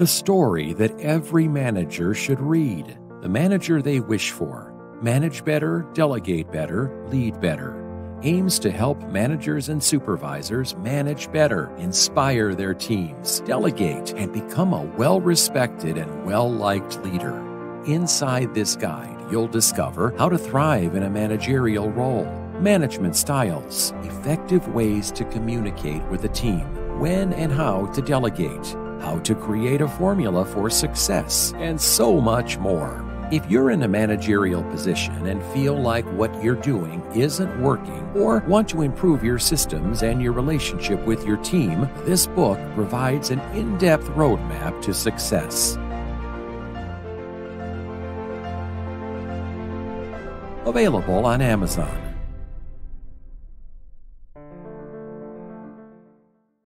The story that every manager should read. The manager they wish for. Manage better, delegate better, lead better. Aims to help managers and supervisors manage better, inspire their teams, delegate, and become a well respected and well liked leader. Inside this guide, you'll discover how to thrive in a managerial role, management styles, effective ways to communicate with a team, when and how to delegate, how to create a formula for success, and so much more. If you're in a managerial position and feel like what you're doing isn't working, or want to improve your systems and your relationship with your team, this book provides an in depth roadmap to success. Available on Amazon.